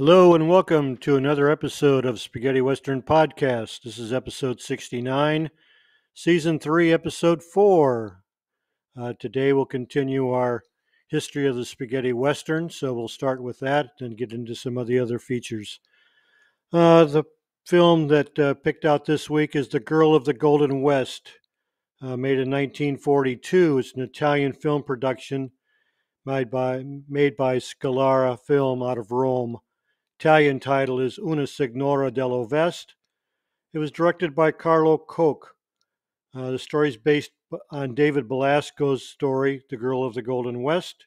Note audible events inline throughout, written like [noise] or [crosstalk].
Hello and welcome to another episode of Spaghetti Western Podcast. This is episode 69, season 3, episode 4. Uh, today we'll continue our history of the spaghetti western, so we'll start with that and get into some of the other features. Uh, the film that uh, picked out this week is The Girl of the Golden West, uh, made in 1942. It's an Italian film production made by, made by Scalera Film out of Rome. Italian title is Una Signora dell'Ovest. It was directed by Carlo Koch. Uh, the story is based on David Belasco's story, The Girl of the Golden West.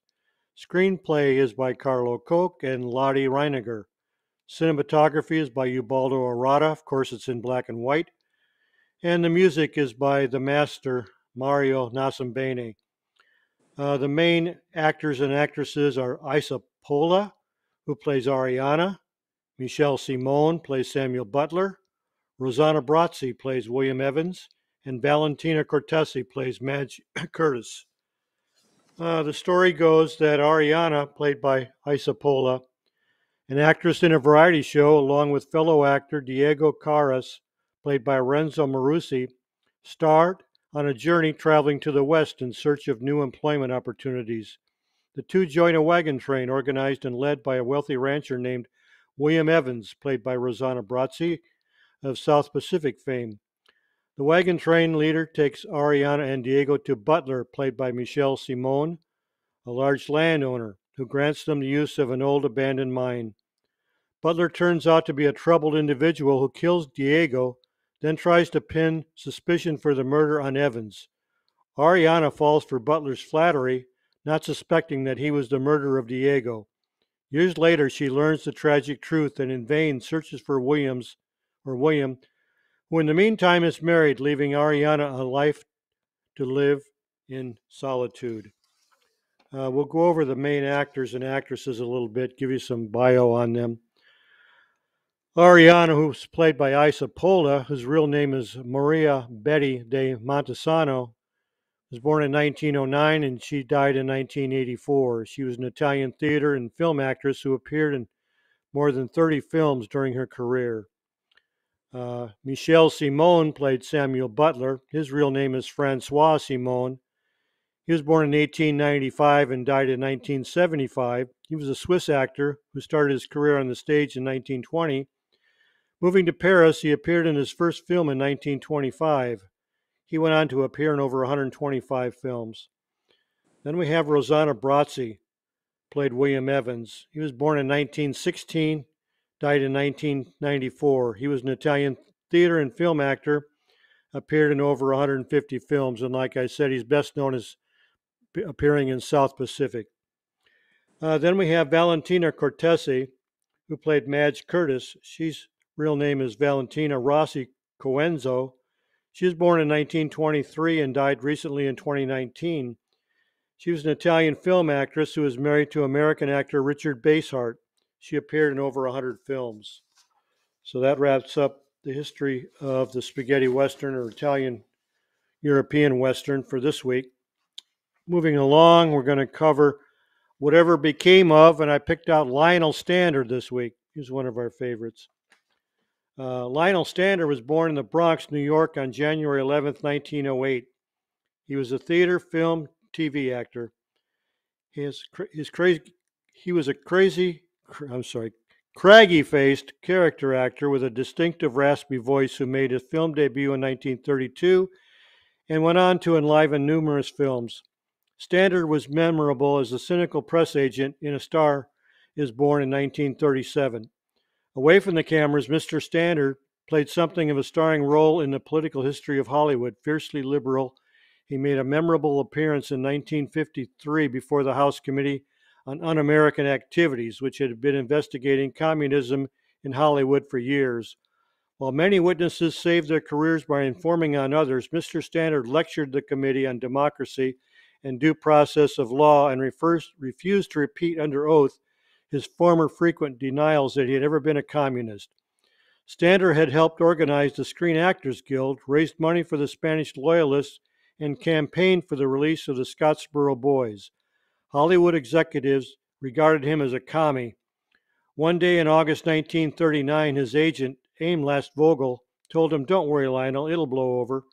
Screenplay is by Carlo Koch and Lottie Reiniger. Cinematography is by Ubaldo Arata. Of course, it's in black and white. And the music is by the master, Mario Nascimbene. Uh, the main actors and actresses are Isa Pola, who plays Arianna, Michel Simone plays Samuel Butler, Rossano Brazzi plays William Evans, and Valentina Cortese plays Madge [coughs] Curtis. Uh, the story goes that Arianna, played by Isa Pola, an actress in a variety show, along with fellow actor Diego Caras, played by Renzo Merusi, start on a journey traveling to the West in search of new employment opportunities. The two join a wagon train organized and led by a wealthy rancher named William Evans, played by Rossano Brazzi of South Pacific fame. The wagon train leader takes Arianna and Diego to Butler, played by Michel Simone, a large landowner who grants them the use of an old abandoned mine. Butler turns out to be a troubled individual who kills Diego, then tries to pin suspicion for the murder on Evans. Arianna falls for Butler's flattery, not suspecting that he was the murderer of Diego. Years later, she learns the tragic truth and in vain searches for Williams or William, who in the meantime is married, leaving Arianna a life to live in solitude. Uh, we'll go over the main actors and actresses a little bit, give you some bio on them. Arianna, who's played by Isa Pola, whose real name is Maria Betty de Montesano, was born in 1909 and she died in 1984. She was an Italian theater and film actress who appeared in more than 30 films during her career. Uh, Michel Simone played Samuel Butler. His real name is Francois Simone. He was born in 1895 and died in 1975. He was a Swiss actor who started his career on the stage in 1920. Moving to Paris, he appeared in his first film in 1925. He went on to appear in over 125 films. Then we have Rossano Brazzi, played William Evans. He was born in 1916, died in 1994. He was an Italian theater and film actor, appeared in over 150 films, and like I said, he's best known as appearing in South Pacific. Uh, then we have Valentina Cortese, who played Madge Curtis. She's real name is Valentina Rossi Coenzo. She was born in 1923 and died recently in 2019. She was an Italian film actress who was married to American actor Richard Basehart. She appeared in over 100 films. So that wraps up the history of the spaghetti western or Italian European western for this week. Moving along, we're going to cover whatever became of, and I picked out Lionel Stander this week. He's one of our favorites. Uh, Lionel Stander was born in the Bronx, New York on January 11, 1908. He was a theater, film, TV actor. His, his crazy, he was a crazy, I'm sorry, craggy faced character actor with a distinctive raspy voice who made his film debut in 1932 and went on to enliven numerous films. Stander was memorable as a cynical press agent in A Star is Born in 1937. Away from the cameras, Mr. Stander played something of a starring role in the political history of Hollywood. Fiercely liberal, he made a memorable appearance in 1953 before the House Committee on Un American Activities, which had been investigating communism in Hollywood for years. While many witnesses saved their careers by informing on others, Mr. Stander lectured the committee on democracy and due process of law and refused to repeat under oath his former frequent denials that he had ever been a communist. Stander had helped organize the Screen Actors Guild, raised money for the Spanish Loyalists, and campaigned for the release of the Scottsboro Boys. Hollywood executives regarded him as a commie. One day in August 1939, his agent, Aim Vogel, told him, Don't worry, Lionel, it'll blow over.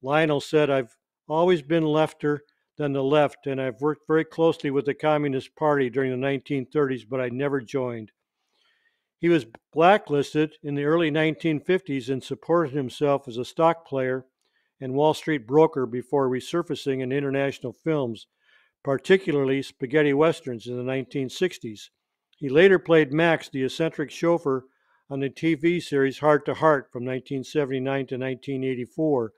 Lionel said, I've always been lefter than the left, and I've worked very closely with the Communist Party during the 1930s, but I never joined. He was blacklisted in the early 1950s and supported himself as a stock player and Wall Street broker before resurfacing in international films, particularly spaghetti westerns in the 1960s. He later played Max, the eccentric chauffeur, on the TV series Hart to Hart from 1979 to 1984.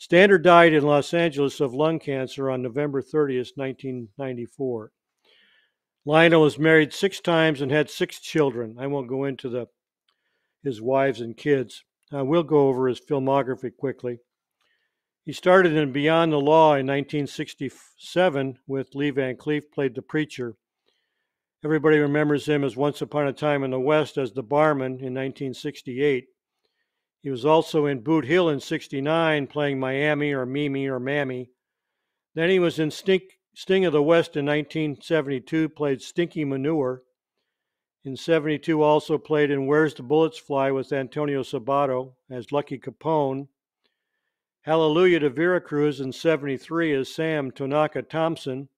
Stander died in Los Angeles of lung cancer on November 30th, 1994. Lionel was married six times and had six children. I won't go into the his wives and kids. I will go over his filmography quickly. He started in Beyond the Law in 1967 with Lee Van Cleef played the preacher. Everybody remembers him as Once Upon a Time in the West as the barman in 1968. He was also in Boot Hill in 69 playing Miami or Mimi or Mammy. Then he was in Stink, Sting of the West in 1972, played Stinky Manure. In 72 also played in Where's the Bullets Fly with Antonio Sabato as Lucky Capone. Hallelujah to Veracruz in 73 as Sam Tonaka Thompson.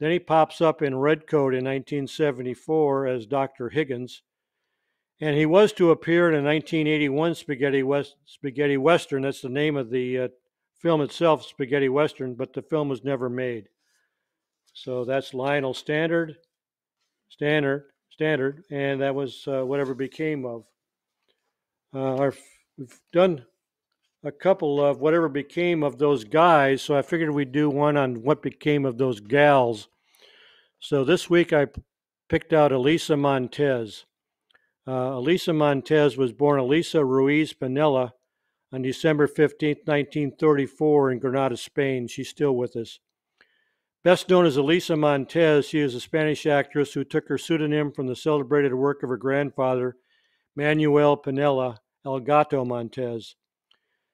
Then he pops up in Redcoat in 1974 as Dr. Higgins. And he was to appear in a 1981 Spaghetti, West, Spaghetti Western. That's the name of the uh, film itself, Spaghetti Western, but the film was never made. So that's Lionel Standard, Standard, Standard, and that was uh, whatever became of. Uh, our, we've done a couple of whatever became of those guys. So I figured we'd do one on what became of those gals. So this week I picked out Elisa Montez. Uh, Elisa Montez was born Elisa Ruiz Penella on December 15, 1934, in Granada, Spain. She's still with us. Best known as Elisa Montez, she is a Spanish actress who took her pseudonym from the celebrated work of her grandfather, Manuel Penella El Gato Montez.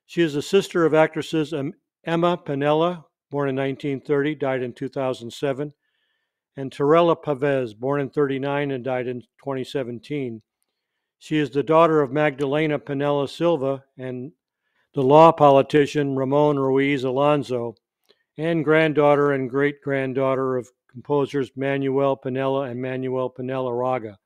She is the sister of actresses Emma Penella, born in 1930, died in 2007, and Terele Pavez, born in 39 and died in 2017. She is the daughter of Magdalena Penella Silva and the law politician Ramon Ruiz Alonso, and granddaughter and great granddaughter of composers Manuel Penella and Manuel Penella Raga.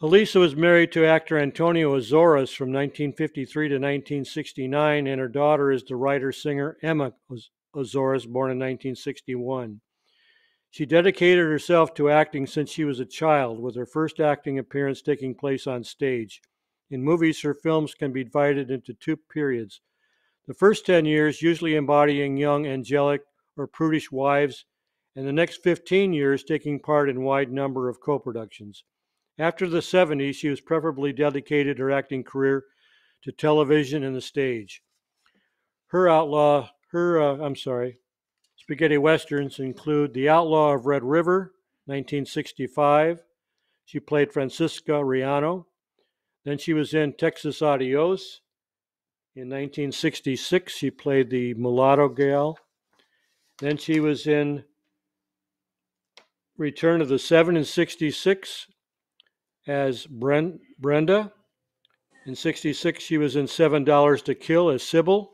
Elisa was married to actor Antonio Ozores from 1953 to 1969, and her daughter is the writer singer Emma Ozores, born in 1961. She dedicated herself to acting since she was a child, with her first acting appearance taking place on stage. In movies, her films can be divided into two periods. The first 10 years, usually embodying young, angelic, or prudish wives, and the next 15 years taking part in wide number of co productions. After the 70s, she was preferably dedicated her acting career to television and the stage. Her outlaw, her, uh, I'm sorry, spaghetti westerns include The Outlaw of Red River, 1965. She played Francisca Riano. Then she was in Texas Adios. In 1966, she played the mulatto gal. Then she was in Return of the Seven in 66 as Bren- Brenda. In 66, she was in $7 to Kill as Sybil.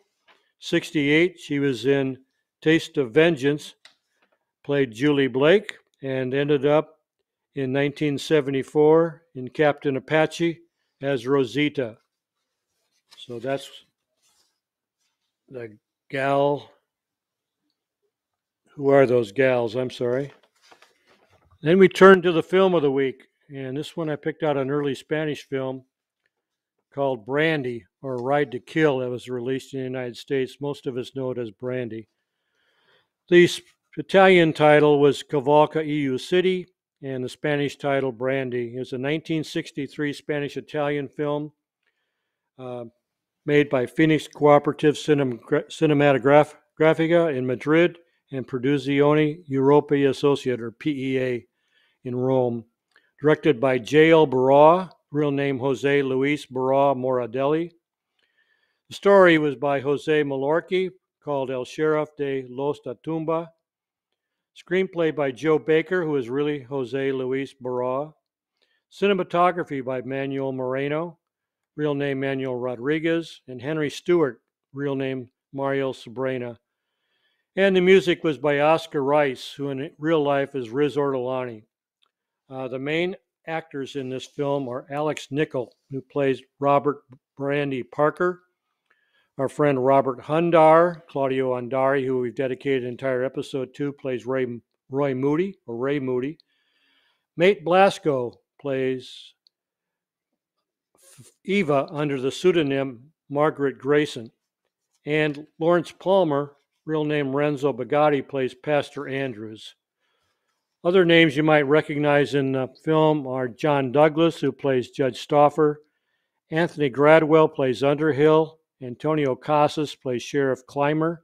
68, she was in Taste of Vengeance, played Julie Blake, and ended up in 1974 in Captain Apache as Rosita. So that's the gal. Who are those gals? I'm sorry. Then we turn to the film of the week. And this one I picked out an early Spanish film called Brandy or Ride to Kill that was released in the United States. Most of us know it as Brandy. The Italian title was Cavalca EU City, and the Spanish title Brandy. It was a 1963 Spanish Italian film uh, made by Phoenix Cooperative Cinem- Cinematographica in Madrid and Produzione Europea Associate or PEA in Rome directed by J.L. Barra, real name Jose Luis Barra Moradelli. The story was by Jose Mallorqui, called El Sheriff de Los da Tumba. Screenplay by Joe Baker, who is really Jose Luis Barra. Cinematography by Manuel Moreno, real name Manuel Rodriguez, and Henry Stewart, real name Mario Sabrina. And the music was by Oscar Rice, who in real life is Riz Ortolani. Uh, the main actors in this film are Alex Nichol, who plays Robert Brandy Parker, our friend Robert Hundar, Claudio Undari, who we've dedicated an entire episode to, plays Ray, Roy Moody or Ray Moody. Mate Blasco plays Eva under the pseudonym Margaret Grayson. And Lawrence Palmer, real name Renzo Bugatti, plays Pastor Andrews. Other names you might recognize in the film are John Douglas, who plays Judge Stauffer, Anthony Gradwell plays Underhill, Antonio Casas plays Sheriff Clymer,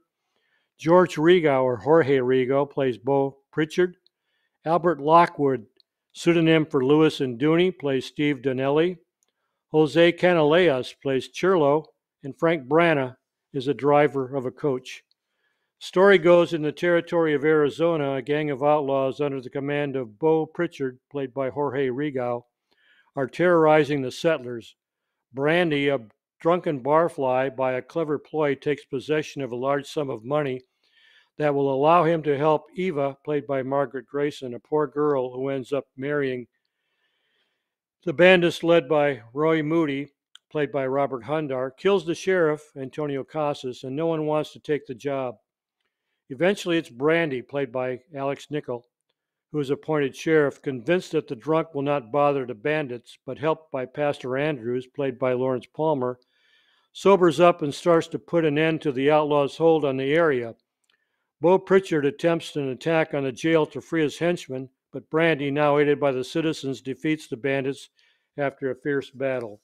George Rigo or Jorge Rigo plays Bo Pritchard, Albert Lockwood, pseudonym for Luis Induni, plays Steve Donnelly, Jose Canalejas plays Churlo, and Frank Brana is a driver of a coach. Story goes in the territory of Arizona, a gang of outlaws under the command of Bo Pritchard, played by Jorge Rigo, are terrorizing the settlers. Brandy, a drunken barfly, by a clever ploy, takes possession of a large sum of money that will allow him to help Eva, played by Margaret Grayson, a poor girl who ends up marrying the bandits led by Roy Moody, played by Robert Hundar, kills the sheriff, Antonio Casas, and no one wants to take the job. Eventually, it's Brandy, played by Alex Nichol, who is appointed sheriff, convinced that the drunk will not bother the bandits, but helped by Pastor Andrews, played by Lawrence Palmer, sobers up and starts to put an end to the outlaws' hold on the area. Bo Pritchard attempts an attack on the jail to free his henchmen, but Brandy, now aided by the citizens, defeats the bandits after a fierce battle.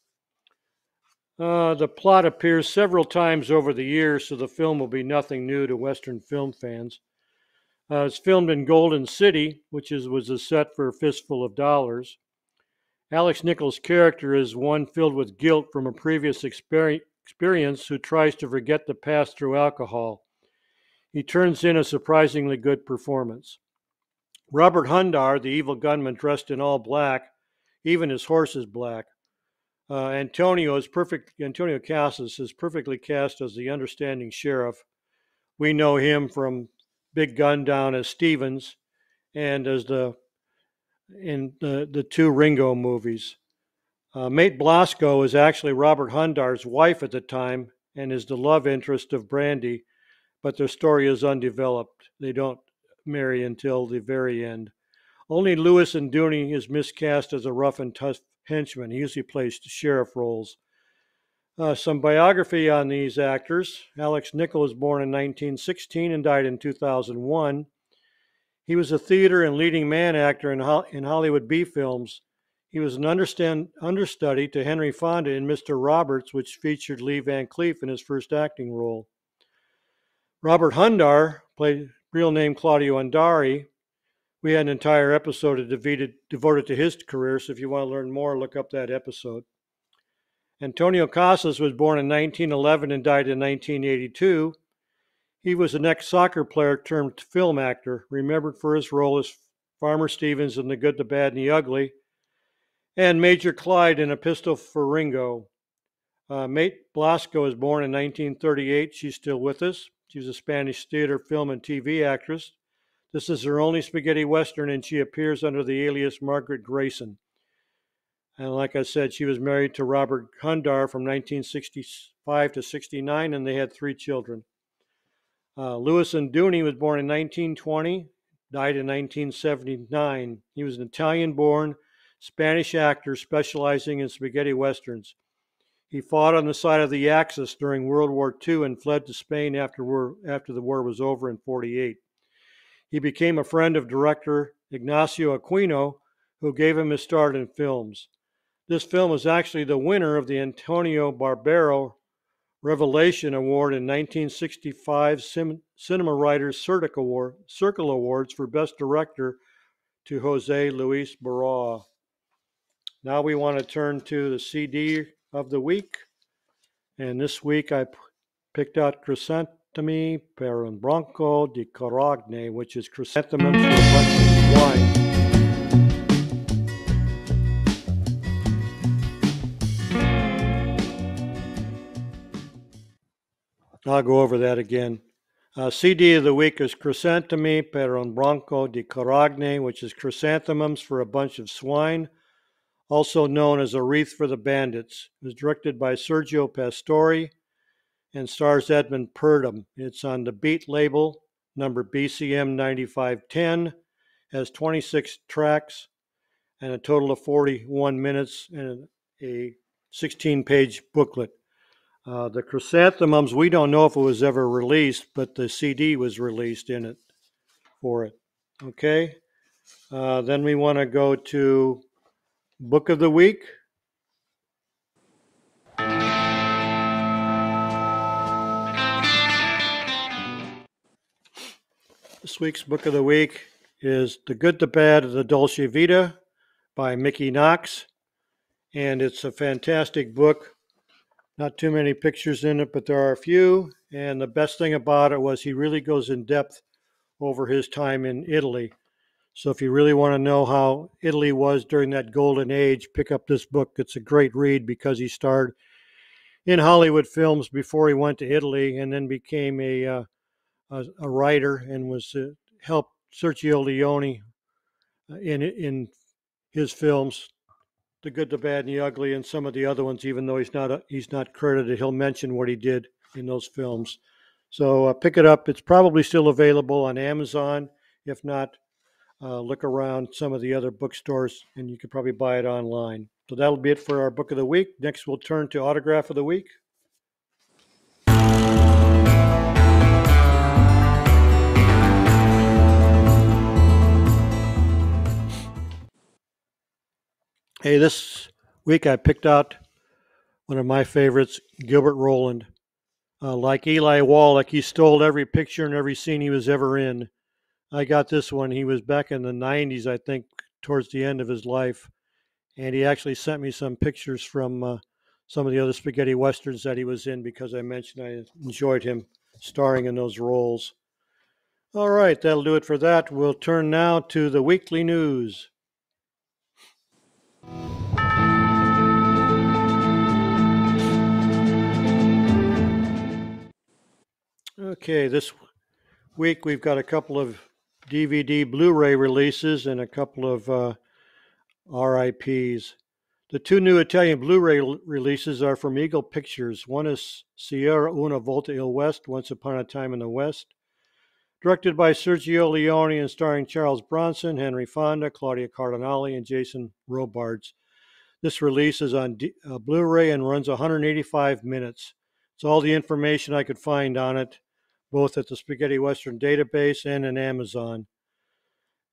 Uh, the plot appears several times over the years, so the film will be nothing new to Western film fans. Uh, it's filmed in Golden City, which is, was a set for a fistful of dollars. Alex Nichols' character is one filled with guilt from a previous experience who tries to forget the past through alcohol. He turns in a surprisingly good performance. Robert Hundar, the evil gunman dressed in all black, even his horse is black. Uh, Antonio is perfect. Antonio Casas is perfectly cast as the understanding sheriff. We know him from Big Gun Down as Stevens, and as the in the the two Ringo movies. Uh, Mate Blasco is actually Robert Hundar's wife at the time and is the love interest of Brandy, but their story is undeveloped. They don't marry until the very end. Only Luis Induni is miscast as a rough and tough henchman. He usually plays sheriff roles. Uh, some biography on these actors. Alex Nichol was born in 1916 and died in 2001. He was a theater and leading man actor in, Ho- in Hollywood B films. He was an understand, understudy to Henry Fonda in Mr. Roberts, which featured Lee Van Cleef in his first acting role. Robert Hundar, played real name Claudio Undari. we had an entire episode devoted, devoted to his career, so if you want to learn more, look up that episode. Antonio Casas was born in 1911 and died in 1982. He was an ex soccer player turned film actor, remembered for his role as Farmer Stevens in The Good, the Bad, and the Ugly, and Major Clyde in A Pistol for Ringo. Uh, Mate Blasco was born in 1938. She's still with us. She was a Spanish theater, film, and TV actress. This is her only spaghetti western, and she appears under the alias Margaret Grayson. And like I said, she was married to Robert Hundar from 1965 to 69, and they had three children. Uh, Luis Induni was born in 1920, died in 1979. He was an Italian born Spanish actor specializing in spaghetti westerns. He fought on the side of the Axis during World War II and fled to Spain after, war, after the war was over in 48. He became a friend of director Ignacio Iquino, who gave him his start in films. This film was actually the winner of the Antonio Barbero Revelation Award in 1965 Sim- Cinema Writers Circle, Award, Circle Awards for Best Director to Jose Luis Barra. Now we want to turn to the CD of the week. And this week I p- picked out crisantemi per un branco di carogne, which is chrysanthemums for a bunch of wine. I'll go over that again. Uh, CD of the week is Crisantemi per un branco di carogne, which is chrysanthemums for a bunch of swine, also known as A Wreath for the Bandits. It was directed by Sergio Pastore and stars Edmund Purdom. It's on the Beat label, number BCM 9510, has 26 tracks and a total of 41 minutes and a 16 page booklet. Uh, the chrysanthemums, we don't know if it was ever released, but the CD was released in it for it. Okay. Uh, then we want to go to Book of the Week. This week's Book of the Week is The Good, the Bad, of the Dolce Vita by Mickey Knox. And it's a fantastic book. Not too many pictures in it, but there are a few. And the best thing about it was he really goes in depth over his time in Italy. So if you really want to know how Italy was during that golden age, pick up this book. It's a great read because he starred in Hollywood films before he went to Italy and then became a uh, a, a, writer and was uh, helped Sergio Leone uh, in in his films the good, the bad, and the ugly, and some of the other ones. Even though he's not a, he's not credited, he'll mention what he did in those films. So uh, pick it up. It's probably still available on Amazon. If not, uh, look around some of the other bookstores, and you could probably buy it online. So that'll be it for our book of the week. Next, we'll turn to autograph of the week. Hey, this week I picked out one of my favorites, Gilbert Roland. Uh, like Eli Wallach, he stole every picture and every scene he was ever in. I got this one. He was back in the 90s, I think, towards the end of his life. And he actually sent me some pictures from uh, some of the other spaghetti westerns that he was in because I mentioned I enjoyed him starring in those roles. All right, that'll do it for that. We'll turn now to the weekly news. Okay, this week we've got a couple of DVD Blu ray releases and a couple of uh, RIPs. The two new Italian Blu ray releases are from Eagle Pictures. One is C'era Una Volta Il West, Once Upon a Time in the West, directed by Sergio Leone and starring Charles Bronson, Henry Fonda, Claudia Cardinale, and Jason Robards. This release is on D- uh, Blu ray and runs 185 minutes. It's all the information I could find on it, both at the Spaghetti Western database and in Amazon.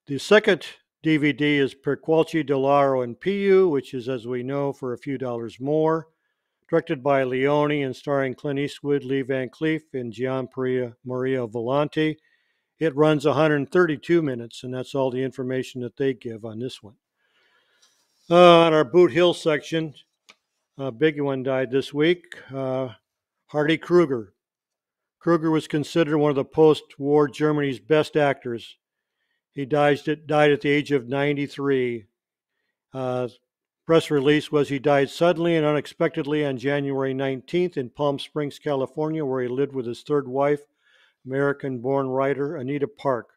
The second DVD is Per Qualche Dollaro in Più, which is, as we know, for a few dollars more. Directed by Leone and starring Clint Eastwood, Lee Van Cleef, and Gian Maria, Volonté. It runs 132 minutes, and that's all the information that they give on this one. Uh, on our Boot Hill section, a big one died this week. Uh, Hardy Kruger. Kruger was considered one of the post war Germany's best actors. He died at, died at the age of 93. Uh, press release was he died suddenly and unexpectedly on January 19th in Palm Springs, California, where he lived with his third wife, American born writer Anita Park.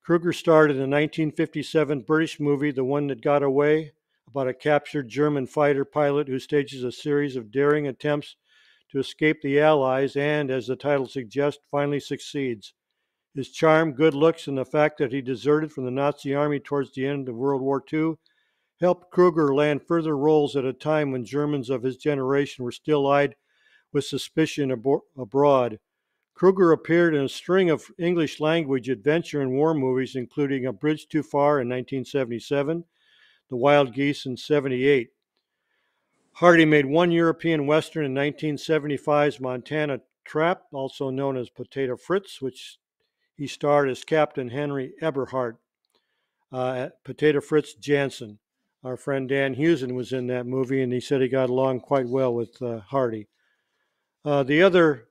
Kruger starred in the 1957 British movie The One That Got Away about a captured German fighter pilot who stages a series of daring attempts to escape the Allies and, as the title suggests, finally succeeds. His charm, good looks, and the fact that he deserted from the Nazi army towards the end of World War II helped Kruger land further roles at a time when Germans of his generation were still eyed with suspicion abroad. Kruger appeared in a string of English language adventure and war movies, including A Bridge Too Far in 1977, The Wild Geese in 78. Hardy made one European Western in 1975's Montana Trap, also known as Potato Fritz, which he starred as Captain Henry Eberhardt. Uh, Potato Fritz Jansen. Our friend Dan Hewson was in that movie, and he said he got along quite well with uh, Hardy. Uh, the other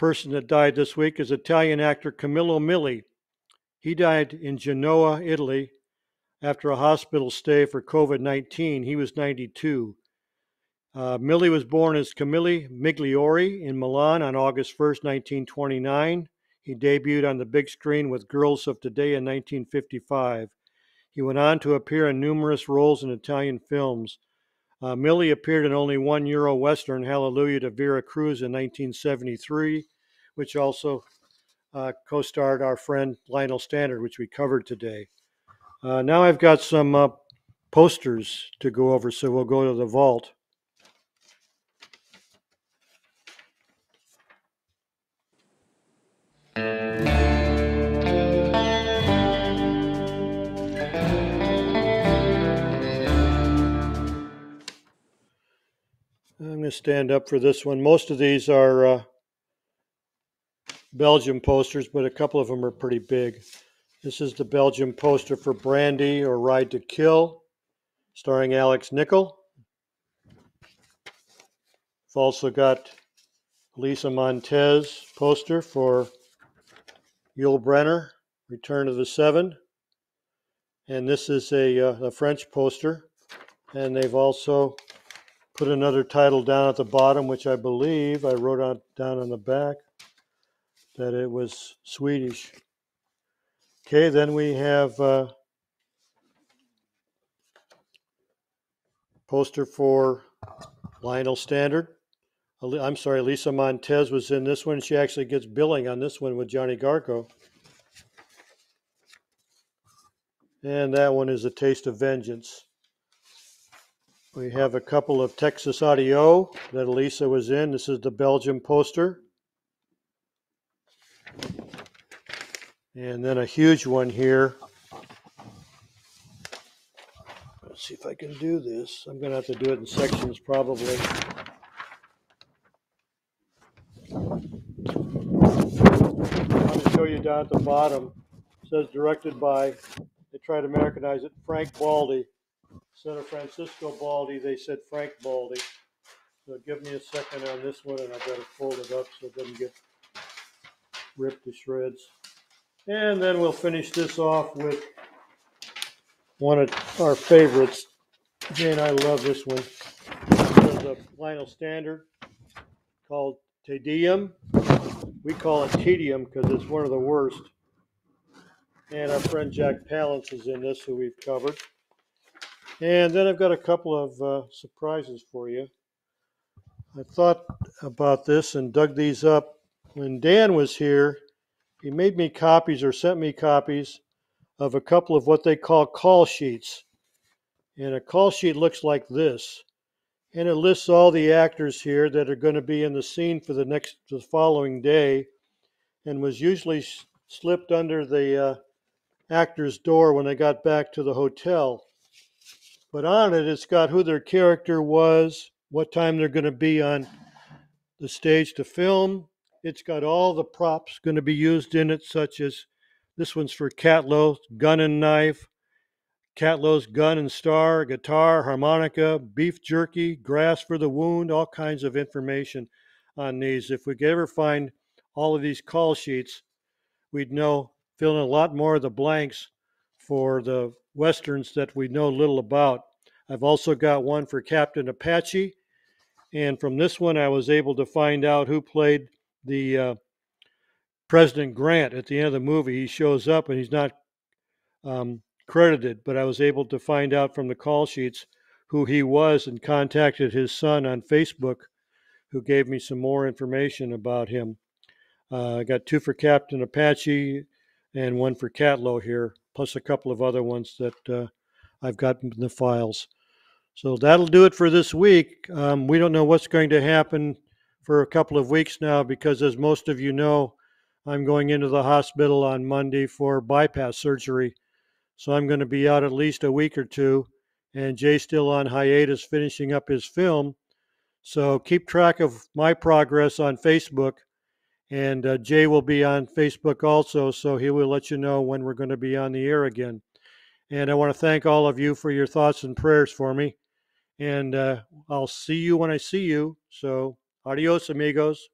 person that died this week is Italian actor Camillo Milli. He died in Genoa, Italy, after a hospital stay for COVID 19. He was 92. Uh, Milli was born as Camilli Migliori in Milan on August 1st, 1929. He debuted on the big screen with Girls of Today in 1955. He went on to appear in numerous roles in Italian films. Uh, Milli appeared in only one Euro Western, Hallelujah to Vera Cruz, in 1973, which also uh, co starred our friend Lionel Standard, which we covered today. Uh, now I've got some uh, posters to go over, so we'll go to the vault. To stand up for this one. Most of these are uh, Belgium posters, but a couple of them are pretty big. This is the Belgium poster for Brandy or Ride to Kill, starring Alex Nichol. We've also got Lisa Montez poster for Yul Brynner, Return of the Seven. And this is a, uh, a French poster. And they've also put another title down at the bottom, which I believe I wrote on, down on the back that it was Swedish. Okay, then we have uh, poster for Lionel Standard. I'm sorry, Lisa Montez was in this one. She actually gets billing on this one with Johnny Garko. And that one is A Taste of Vengeance. We have a couple of Texas Adios that Elisa was in. This is the Belgium poster. And then a huge one here. Let's see if I can do this. I'm going to have to do it in sections probably. Show you down at the bottom. It says directed by, they try to Americanize it, Frank Baldi. Instead of Francisco Baldi, they said Frank Baldi. So give me a second on this one and I've got to fold it up so it doesn't get ripped to shreds. And then we'll finish this off with one of our favorites. Jay and I love this one. This is a Lionel Standard called Te Deum. We call it tedium because it's one of the worst. And our friend Jack Palance is in this, who we've covered. And then I've got a couple of uh, surprises for you. I thought about this and dug these up. When Dan was here, he made me copies or sent me copies of a couple of what they call call sheets. And a call sheet looks like this. And it lists all the actors here that are going to be in the scene for the next, the following day, and was usually slipped under the uh, actor's door when they got back to the hotel. But on it, it's got who their character was, what time they're going to be on the stage to film. It's got all the props going to be used in it, such as this one's for Catlow, gun and knife, Catlow's gun and star, guitar, harmonica, beef jerky, grass for the wound, all kinds of information on these. If we could ever find all of these call sheets, we'd know, fill in a lot more of the blanks for the westerns that we know little about. I've also got one for Captain Apache, and from this one, I was able to find out who played the uh, President Grant at the end of the movie. He shows up and he's not um, credited, but I was able to find out from the call sheets who he was and contacted his son on Facebook, who gave me some more information about him. Uh, I got two for Captain Apache and one for Catlow here plus a couple of other ones that uh, I've got in the files. So that'll do it for this week. Um, we don't know what's going to happen for a couple of weeks now because, as most of you know, I'm going into the hospital on Monday for bypass surgery. So I'm going to be out at least a week or two. And Jay's still on hiatus finishing up his film. So keep track of my progress on Facebook. And uh, Jay will be on Facebook also, so he will let you know when we're going to be on the air again. And I want to thank all of you for your thoughts and prayers for me. And uh, I'll see you when I see you. So, adios, amigos.